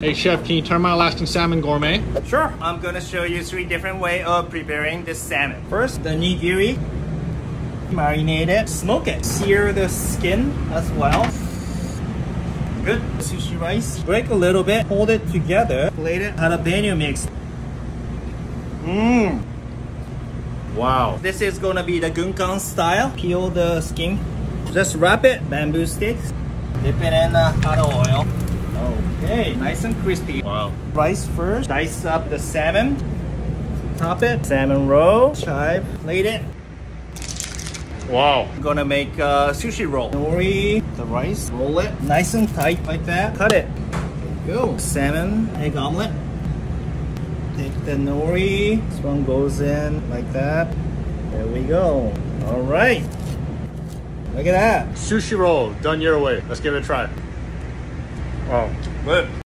Hey chef, can you turn my Alaskan salmon gourmet? Sure. I'm gonna show you three different way of preparing this salmon. First, the nigiri. Marinate it, smoke it, sear the skin as well. Good. Sushi rice. Break a little bit, hold it together, plate it, jalapeno mix. Mmm. Wow. This is gonna be the gunkan style. Peel the skin. Just wrap it, bamboo sticks. Dip it in uh, hot oil. Okay, nice and crispy. Wow. Rice first. Dice up the salmon. Top it. Salmon roll. Chive. Plate it. Wow. I'm gonna make a sushi roll. Nori. The rice. Roll it. Nice and tight like that. Cut it. There you go. Salmon. Egg omelet. Take the nori. This one goes in like that. There we go. All right. Look at that. Sushi roll, done your way. Let's give it a try. Wow. Good.